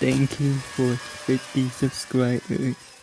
Thank you for 50 subscribers.